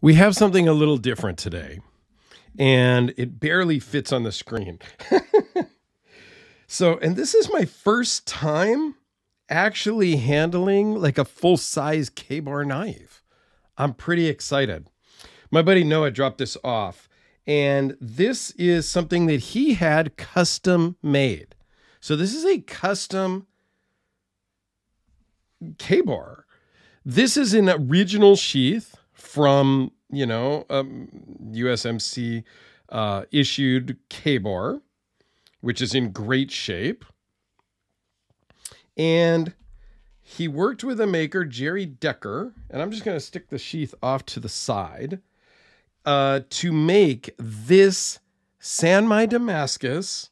We have something a little different today, and it barely fits on the screen. so, and this is my first time actually handling like a full size Ka-Bar knife. I'm pretty excited. My buddy Noah dropped this off, and this is something that he had custom made. So, this is a custom Ka-Bar. This is an original sheath from, you know, um, USMC uh, issued Ka-Bar, which is in great shape. And he worked with a maker, Jerry Decker, and I'm just going to stick the sheath off to the side uh, to make this San Mai Damascus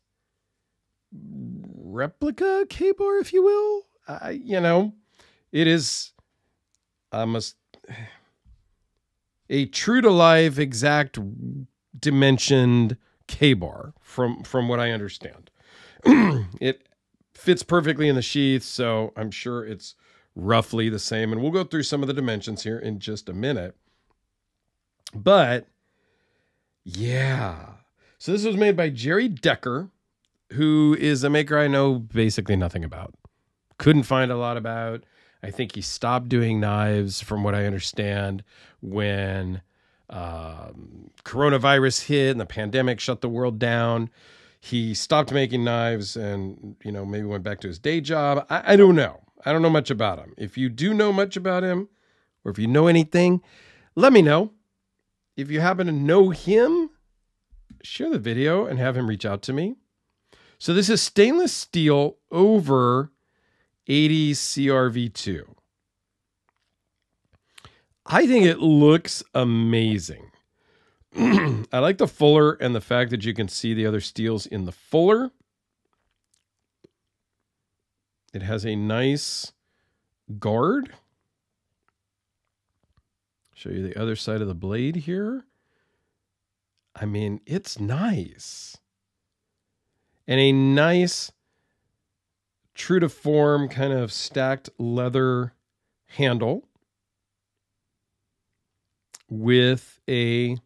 replica Ka-Bar, if you will. I, you know, it is I must a true to life exact dimensioned Ka-Bar from from what I understand. it fits perfectly in the sheath, so I'm sure it's roughly the same. And we'll go through some of the dimensions here in just a minute. But yeah. So this was made by Jerry Decker, who is a maker I know basically nothing about. Couldn't find a lot about. I think he stopped doing knives, from what I understand, when um, coronavirus hit and the pandemic shut the world down. He stopped making knives and, you know, maybe went back to his day job. I, I don't know. I don't know much about him. If you do know much about him, or if you know anything, let me know. If you happen to know him, share the video and have him reach out to me. So this is stainless steel over 80 CRV2. I think it looks amazing. I like the fuller and the fact that you can see the other steels in the fuller. It has a nice guard. Show you the other side of the blade here. I mean, it's nice. And a nice true to form kind of stacked leather handle with a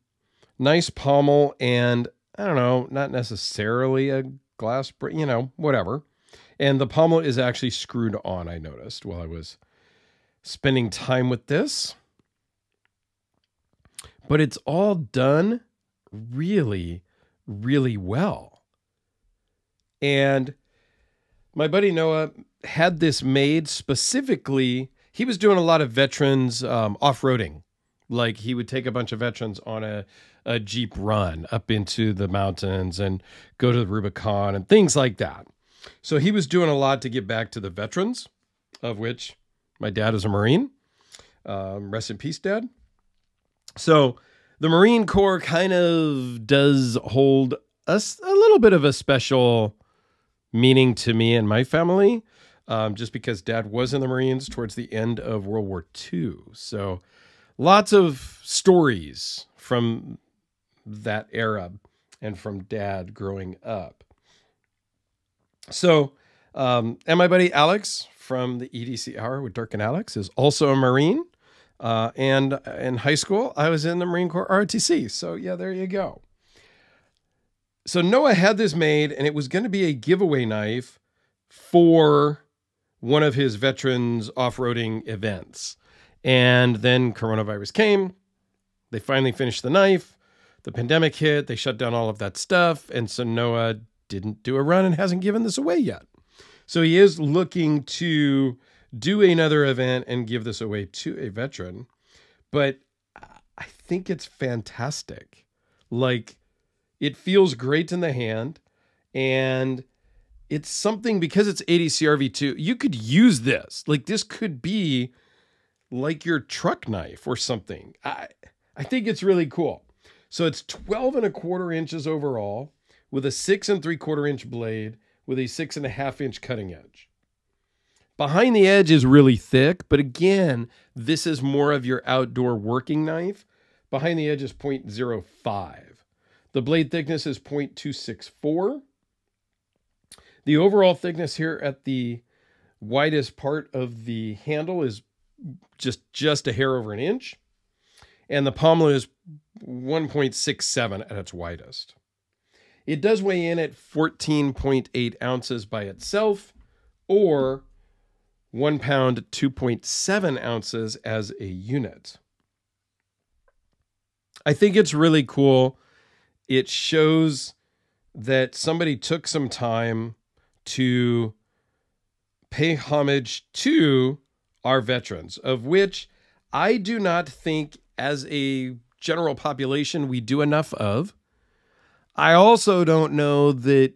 nice pommel and I don't know, not necessarily a glass, you know, whatever. And the pommel is actually screwed on, I noticed while I was spending time with this. But it's all done really, really well. And my buddy Noah had this made specifically. He was doing a lot of veterans um, off roading. Like he would take a bunch of veterans on a, a Jeep run up into the mountains and go to the Rubicon and things like that. So he was doing a lot to get back to the veterans, of which my dad is a Marine. Um, rest in peace, Dad. So the Marine Corps kind of does hold us a little bit of a special meaning to me and my family, um, just because dad was in the Marines towards the end of World War II. So lots of stories from that era and from dad growing up. So, um, and my buddy Alex from the EDC Hour with Dirk and Alex is also a Marine. Uh, and in high school, I was in the Marine Corps ROTC. So, yeah, there you go so Noah had this made, and it was going to be a giveaway knife for one of his veterans off-roading events. And then coronavirus came. They finally finished the knife. The pandemic hit. They shut down all of that stuff. And so Noah didn't do a run and hasn't given this away yet. So he is looking to do another event and give this away to a veteran. But I think it's fantastic. Like, it feels great in the hand and it's something because it's 80 CRV2, you could use this. Like this could be like your truck knife or something. I I think it's really cool. So it's 12 and a quarter inches overall with a six and three quarter inch blade with a six and a half inch cutting edge. Behind the edge is really thick, but again, this is more of your outdoor working knife. Behind the edge is 0.05. The blade thickness is 0.264. The overall thickness here at the widest part of the handle is just, just a hair over an inch. and the pommel is 1.67 at its widest. It does weigh in at 14.8 ounces by itself, or one pound, 2.7 ounces as a unit. I think it's really cool. It shows that somebody took some time to pay homage to our veterans, of which I do not think, as a general population, we do enough of. I also don't know that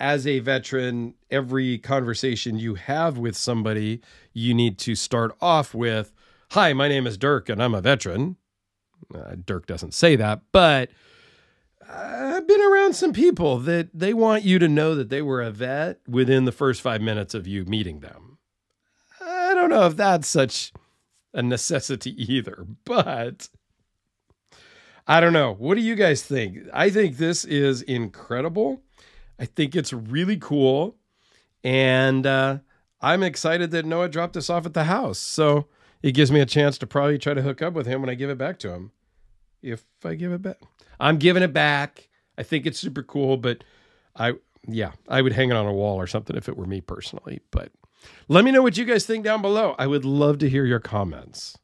as a veteran, every conversation you have with somebody, you need to start off with, Hi, my name is Dirk and I'm a veteran. Uh, Dirk doesn't say that, but I've been around some people that they want you to know that they were a vet within the first five minutes of you meeting them. I don't know if that's such a necessity either, but I don't know. What do you guys think? I think this is incredible. I think it's really cool. And uh, I'm excited that Noah dropped us off at the house. So it gives me a chance to probably try to hook up with him when I give it back to him. If I give it back, I'm giving it back. I think it's super cool, but I, yeah, I would hang it on a wall or something if it were me personally. But let me know what you guys think down below. I would love to hear your comments.